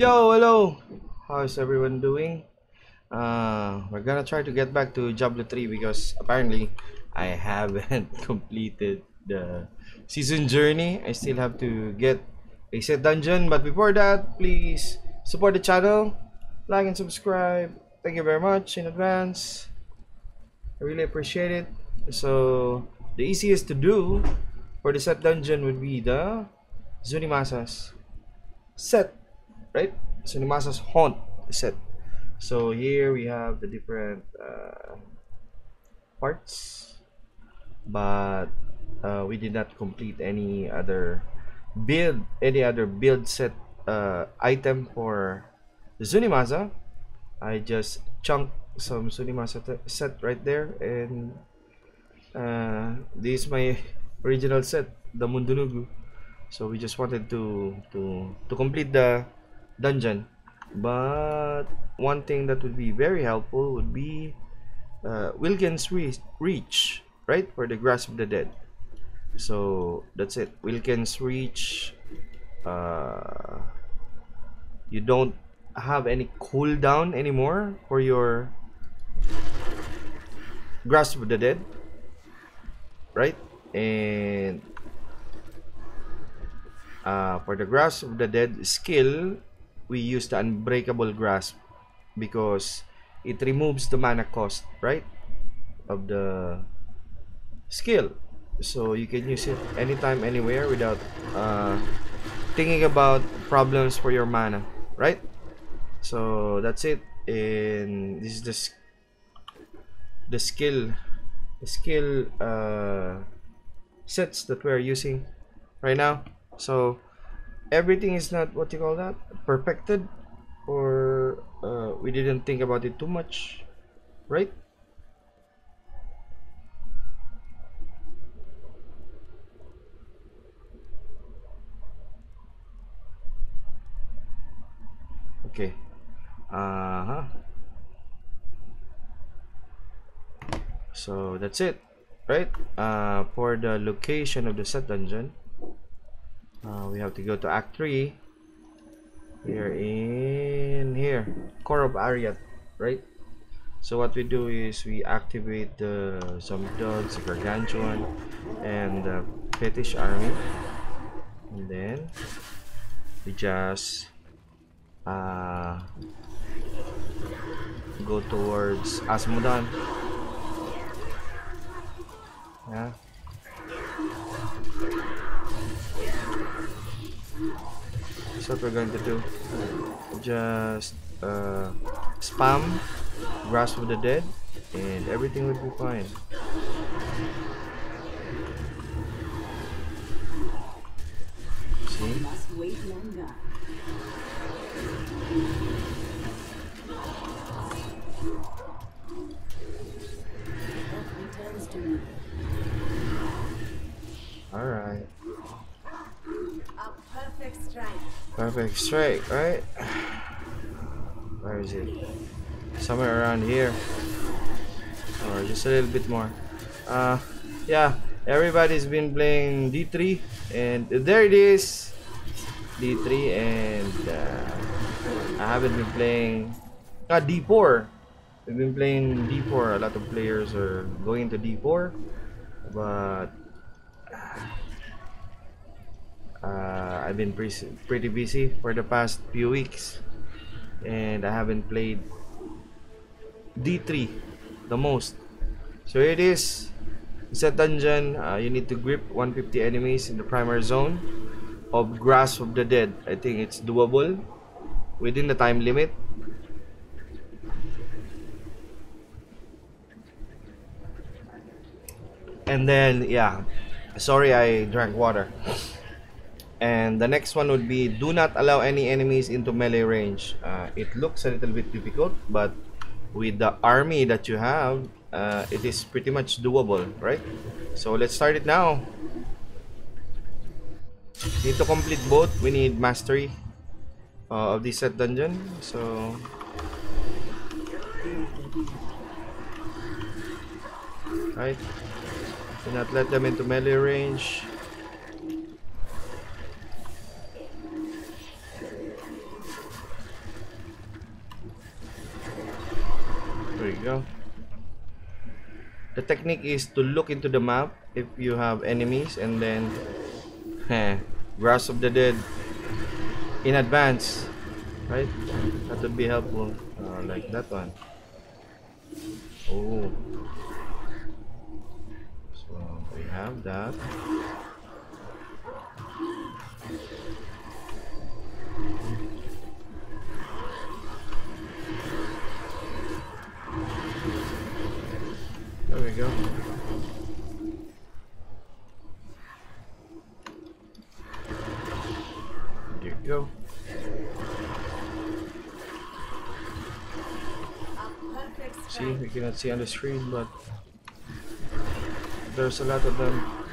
Yo, hello. How's everyone doing? Uh, we're gonna try to get back to Diablo 3 because apparently I haven't completed the season journey. I still have to get a set dungeon, but before that, please support the channel, like and subscribe. Thank you very much in advance. I really appreciate it. So, the easiest to do for the set dungeon would be the Zunimassa's set, right? Zunimassa's haunt set. So here we have the different uh, parts, but uh, we did not complete any other build, any other build set uh, item for the Zunimassa. I just chunked some Zunimassa set right there, and uh, this is my original set, the Mundunugu. So we just wanted to to to complete the dungeon, but one thing that would be very helpful would be uh, Wilken's Reach, right? For the Grasp of the Dead. So that's it. Wilken's Reach. Uh, you don't have any cooldown anymore for your Grasp of the Dead, right? And uh, for the Grasp of the Dead skill, we use the Unbreakable Grasp because it removes the mana cost, right? Of the skill. So you can use it anytime, anywhere without uh, thinking about problems for your mana, right? So that's it. And this is the the skill, the skill uh, sets that we're using right now. So everything is not what you call that? Perfected? Or uh, we didn't think about it too much right? Okay. Uh-huh. So that's it right? Uh, for the location of the set dungeon uh, we have to go to act 3 we're in here. Core of right? So what we do is we activate the dogs the gargantuan and the fetish army. And then we just uh, go towards Azmodan yeah that's what we're going to do. Just uh, spam grasp of the dead and everything will be fine see all right Strike, right? Where is it? Somewhere around here. Or just a little bit more. Uh, yeah, everybody's been playing D3. And there it is. D3 and uh, I haven't been playing... Ah, D4. We've been playing D4. A lot of players are going to D4. But uh, I've been pre pretty busy for the past few weeks. And I haven't played D3 the most. So it is set dungeon uh, you need to grip 150 enemies in the primary zone of grasp of the dead. I think it's doable within the time limit. And then yeah sorry I drank water and the next one would be do not allow any enemies into melee range. Uh, it looks a little bit difficult but with the army that you have uh, it is pretty much doable right? So let's start it now. Need to complete both. We need mastery uh, of this set dungeon so. Right. Do not let them into melee range go. The technique is to look into the map if you have enemies and then eh, Grasp of the Dead in advance. Right? That would be helpful. Uh, like that one. Oh. So we have that. Go. There you go. See, we cannot see on the screen, but there's a lot of them.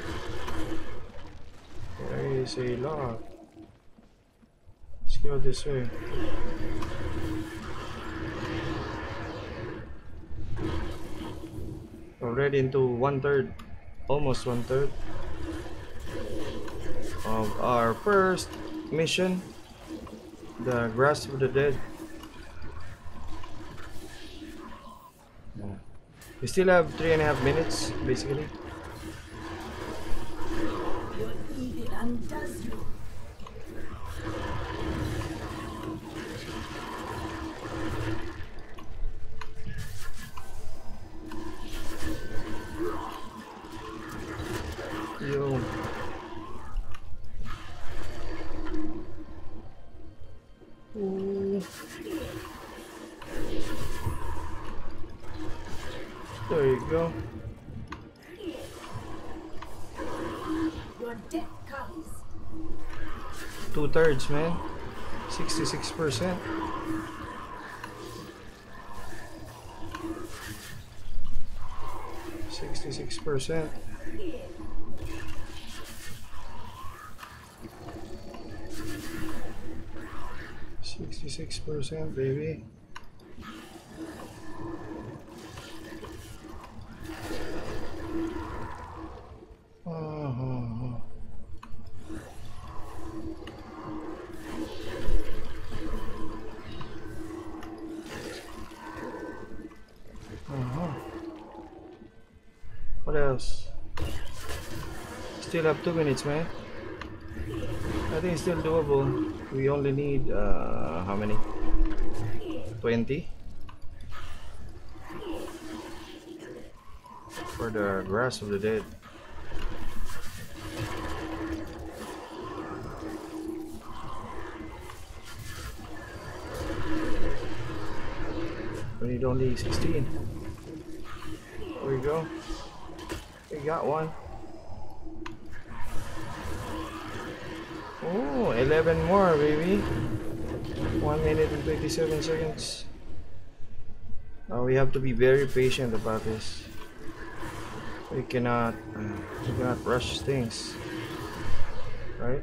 There is a lot. Let's go this way. Already into one third, almost one third of our first mission, the Grasp of the Dead. We still have three and a half minutes, basically. Your evil undoes you. There you go. Your death comes. Two thirds, man. 66%. Sixty-six percent. Sixty-six percent, baby. Still have two minutes, man. I think it's still doable. We only need uh, how many? 20 for the grasp of the dead. We need only 16. There we go. We got one. Oh, 11 more, baby. 1 minute and 27 seconds. Uh, we have to be very patient about this. We cannot, uh, we cannot rush things. Right?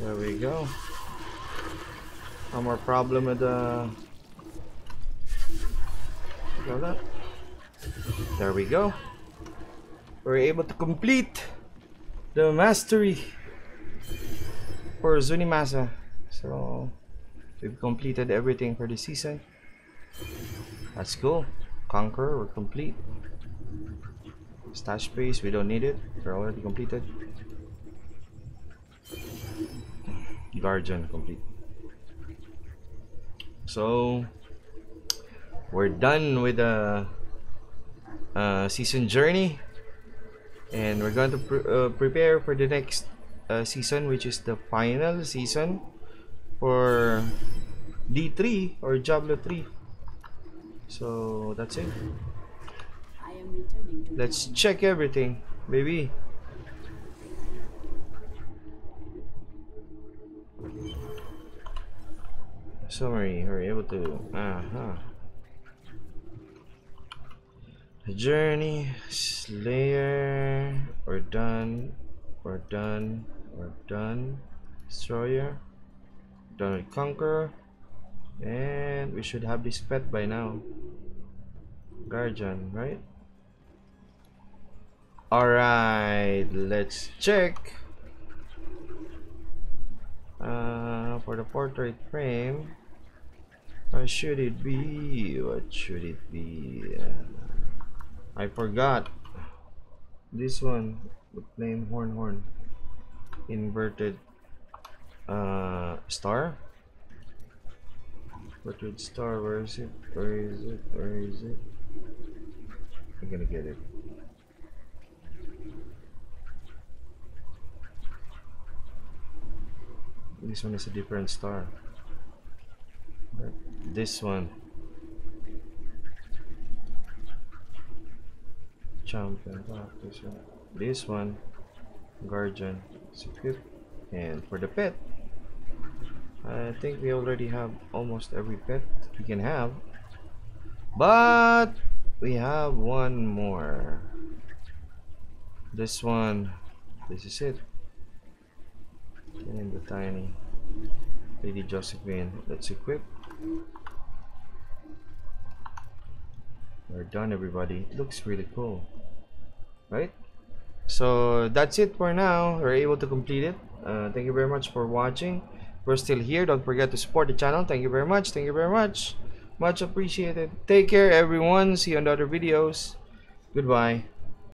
There we go. No more problem with uh, the. Got that? There we go. We're able to complete the mastery for Zunimassa. So we've completed everything for the season. That's cool. Conquer, we're complete. Stash space, we don't need it. We're already completed. Guardian complete. So we're done with the uh, season journey, and we're going to uh, prepare for the next uh, season, which is the final season for D3 or Diablo 3. So that's it. I am returning to Let's check everything, baby. Summary, we're able to. Uh huh. Journey, Slayer, we're done, we're done, we're done. Destroyer, done with Conqueror, and we should have this pet by now. Guardian, right? Alright, let's check for the portrait frame, what should it be? What should it be? I forgot. This one, the plain horn horn, inverted uh, star. Portrait star. Where is it? Where is it? Where is it? I'm gonna get it. This one is a different star. But this one. Champion. ah, This one. This one. Guardian. Equipped. And for the pet. I think we already have almost every pet we can have. But we have one more. This one. This is it. And the tiny Lady Josephine. Let's equip. We're done, everybody. It looks really cool, right? So that's it for now. We're able to complete it. Uh, thank you very much for watching. If we're still here. Don't forget to support the channel. Thank you very much. Thank you very much. Much appreciated. Take care, everyone. See you on the other videos. Goodbye.